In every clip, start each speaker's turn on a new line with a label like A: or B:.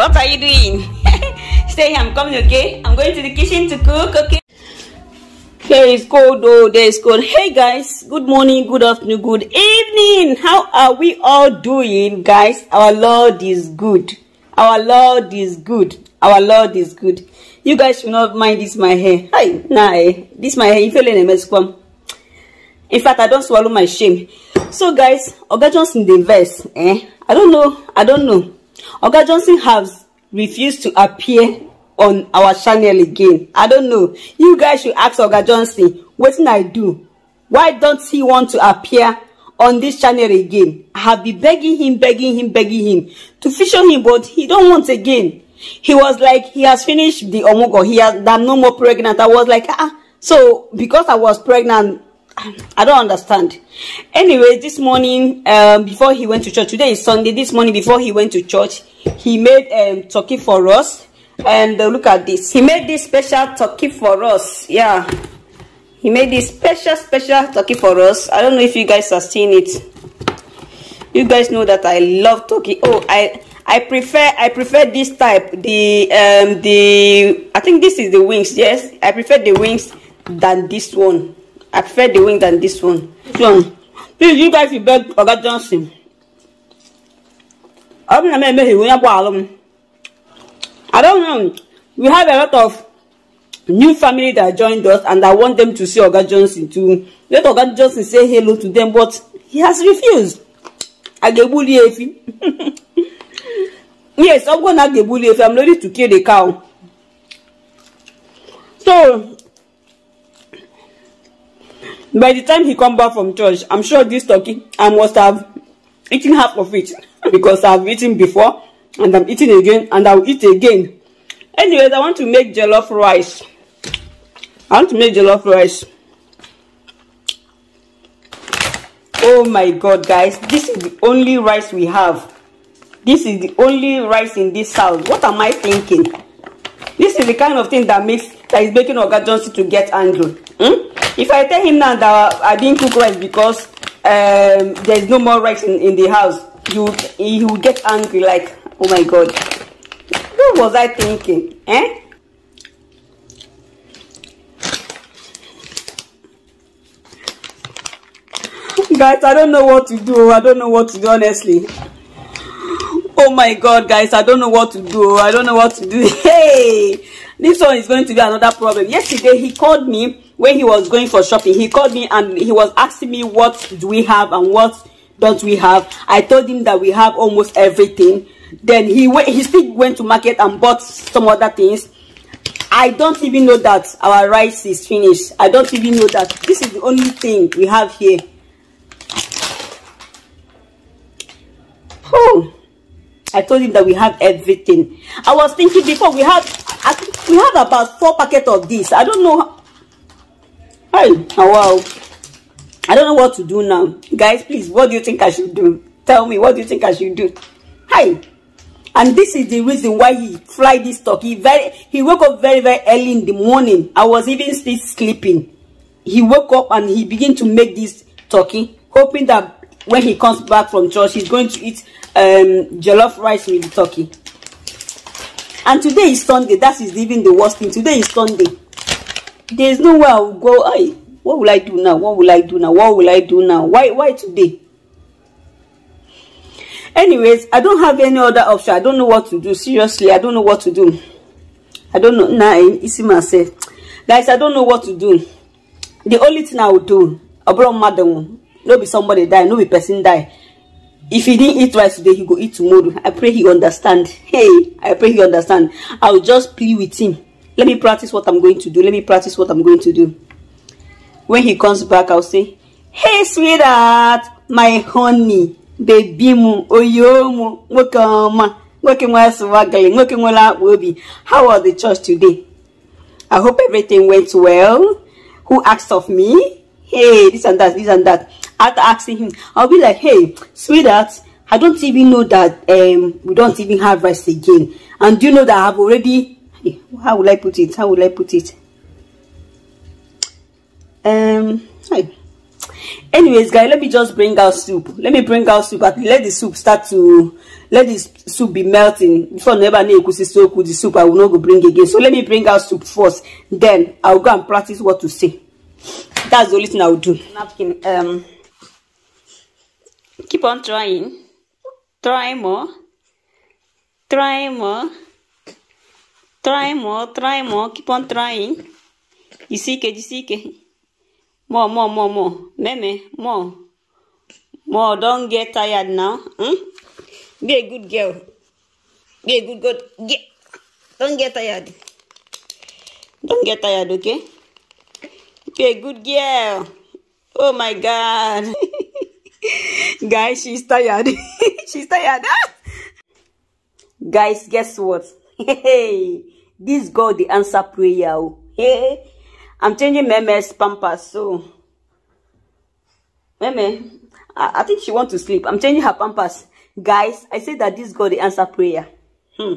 A: What are you doing? Stay here, I'm coming, okay? I'm going to the kitchen to cook, okay? Here is cold, oh, there is cold. Hey guys, good morning, good afternoon, good evening. How are we all doing, guys? Our Lord is good. Our Lord is good. Our Lord is good. You guys should not mind this my hair. Hi, nah, eh. this my hair. You feel in a In fact, I don't swallow my shame. So guys, Oga Johnson the verse, eh? I don't know. I don't know. Oga Johnson has refused to appear on our channel again. I don't know. You guys should ask Oga Johnson, what can I do? Why don't he want to appear on this channel again? I have been begging him, begging him, begging him to feature him, but he don't want again. He was like, he has finished the omogo. He has, I'm no more pregnant. I was like, ah. So, because I was pregnant, I don't understand. Anyway, this morning, um, before he went to church, today is Sunday, this morning before he went to church, he made um, turkey for us. And uh, look at this. He made this special turkey for us. Yeah. He made this special, special turkey for us. I don't know if you guys are seeing it. You guys know that I love turkey. Oh, I I prefer I prefer this type. The um the I think this is the wings. Yes, I prefer the wings than this one. I prefer the wing than this one. One. Please, you guys should beg Oga Johnson. I don't know. We have a lot of new family that joined us and I want them to see Oga Johnson too. Let Oga Johnson say hello to them, but he has refused. Agebuli Efi. yes, I'm going to Agebuli Efi. I'm ready to kill the cow. So, by the time he come back from church i'm sure this turkey i must have eaten half of it because i've eaten before and i'm eating again and i'll eat again. Anyways i want to make jollof rice. I want to make jollof rice. Oh my god guys this is the only rice we have. This is the only rice in this house. What am i thinking? This is the kind of thing that makes that is making oga johnson to get angry. Hmm? If i tell him now that i didn't cook rice because um there's no more rice in, in the house you he will get angry like oh my god. What was i thinking eh? Guys i don't know what to do i don't know what to do honestly. Oh my god guys i don't know what to do i don't know what to do. Hey! This one is going to be another problem. Yesterday he called me when he was going for shopping he called me and he was asking me what do we have and what don't we have? I told him that we have almost everything. Then he went he still went to market and bought some other things. I don't even know that our rice is finished. I don't even know that. This is the only thing we have here. Oh i told him that we have everything. I was thinking before we have we have about four packets of this. I don't know Oh, wow. I don't know what to do now. Guys, please, what do you think I should do? Tell me, what do you think I should do? Hi. And this is the reason why he fly this turkey. Very, he woke up very, very early in the morning. I was even still sleeping. He woke up and he began to make this turkey, hoping that when he comes back from church, he's going to eat um, jollof rice with the turkey. And today is Sunday. That is even the worst thing. Today is Sunday there's no way I will go. I what will I do now? What will I do now? What will I do now? Why why today? Anyways, I don't have any other option. I don't know what to do. Seriously, I don't know what to do. I don't know. Nah, eh, it's myself. Guys, I don't know what to do. The only thing I will do, I brought madam. No be somebody die, no be person die. If he didn't eat rice today, he go eat tomorrow. I pray he understand. Hey, I pray he understand. I will just plea with him let me practice what i'm going to do. Let me practice what i'm going to do. When he comes back i'll say hey sweetheart my honey baby mu nwoke nwe swagling nwoke nwere how was the church today? I hope everything went well. Who asked of me? Hey this and that this and that. After asking him. I'll be like hey sweetheart i don't even know that um we don't even have rice again. And do you know that i've already how will I put it? How will I put it? Um, anyways guys let me just bring out soup. Let me bring out soup. Let the soup start to let this soup be melting. Before never know egusi so cool the soup i will not go bring again. So let me bring out soup first. Then i'll go and practice what to say. That's the only thing i will do. Napkin um keep on trying. Try more. Try more try more try more. Keep on trying. Jisike jisike more more more more. Meme more. More. Don't get tired now. Hmm? be a good girl. Be a good good get don't get tired. Don't get tired okay? Be a good girl. Oh my god. Guys she's tired. She's tired. Guys guess what hey this god the answer prayer oh. hey i'm changing meme's pampers so. Meme I, I think she wants to sleep. I'm changing her pampers. Guys i said that this god the answer prayer. Hmm.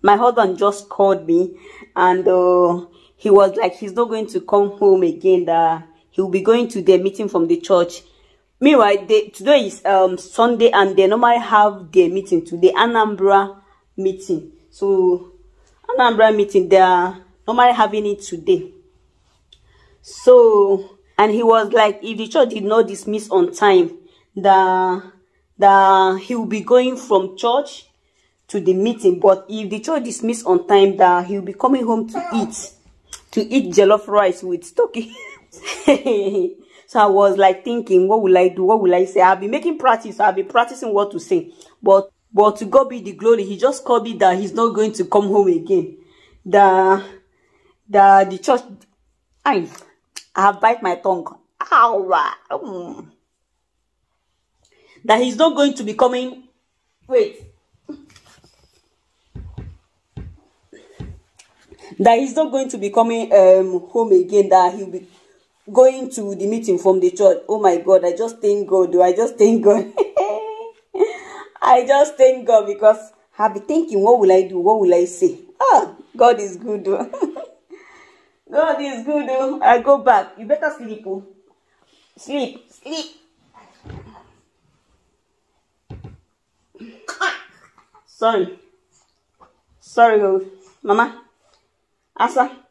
A: My husband just called me and uh, he was like he's not going to come home again that he'll be going to the meeting from the church Meanwhile, they, today is um Sunday and they normally have their meeting today, Anambra meeting. So Anambra meeting, they are normally having it today. So and he was like, if the church did not dismiss on time, the that he will be going from church to the meeting. But if the church dismiss on time, that he will be coming home to eat to eat jollof rice with turkey. So I was like thinking, what will I do? What will I say? I'll be making practice. I'll be practicing what to say. But but to God be the glory. He just called me that he's not going to come home again. The the the church I I have bite my tongue. Ow, um, that he's not going to be coming. Wait. That he's not going to be coming um home again. That he'll be going to the meeting from the church. Oh my God, I just thank God. Do I just thank God? I just thank God because I've been thinking, what will I do? What will I say? Ah, God is good. God is good. I go back. You better sleep. Oh. Sleep. Sleep. Sorry. Sorry, oh. Mama. Asa.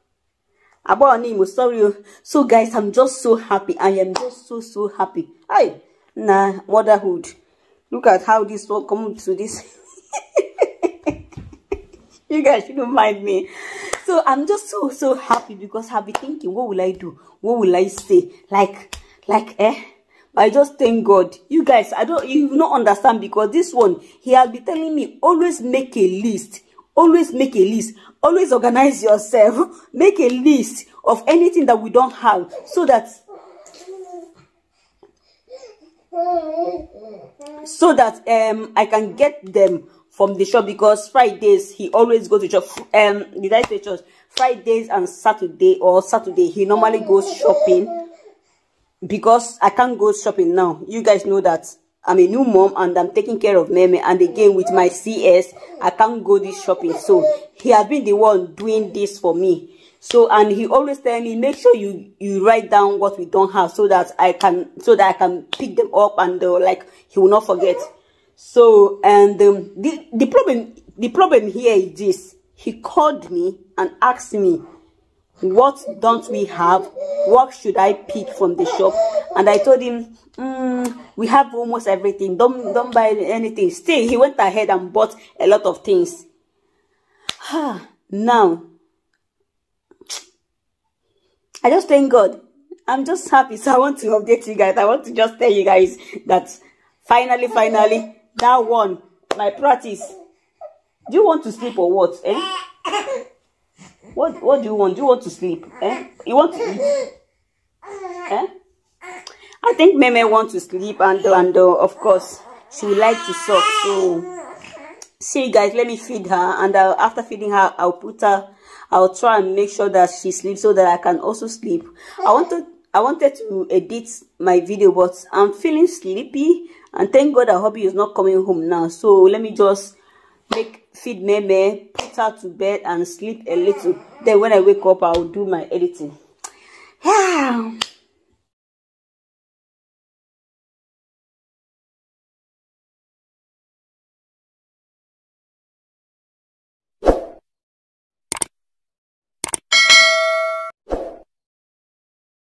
A: About name sorry so guys i'm just so happy. I am just so so happy. Hi nah motherhood. Look at how this will come to this. You guys shouldn't mind me. So i'm just so so happy because i've been thinking what will i do? What will i say? Like like eh? I just thank God. You guys, I don't, you not understand because this one, he has been telling me, always make a list. Always make a list. Always organize yourself. Make a list of anything that we don't have so that so that um i can get them from the shop because fridays he always go to shop um did i say church? Fridays and saturday or saturday he normally goes shopping. Because i can't go shopping now. You guys know that I'm a new mom and I'm taking care of Meme and again with my CS I can't go this shopping so he has been the one doing this for me. So and he always tell me make sure you you write down what we don't have so that I can so that I can pick them up and uh, like he will not forget. So and um, the the problem the problem here is this. He called me and asked me what don't we have? What should i pick from the shop? And i told him mm, we have almost everything. Don't don't buy anything. Still he went ahead and bought a lot of things. Now i just thank god. I'm just happy. So i want to update you guys. I want to just tell you guys that finally finally that one my practice. Do you want to sleep or what eh What what do you want? Do you want to sleep? Eh? You want to eat? Eh? I think Meme wants to sleep and and uh, of course she would like to suck. So see guys, let me feed her and uh, after feeding her, I'll put her. I'll try and make sure that she sleeps so that I can also sleep. I wanted I wanted to edit my video, but I'm feeling sleepy and thank God that hubby is not coming home now. So let me just make feed Meme, put her to bed and sleep a little. Then when I wake up, I'll do my editing. Ah.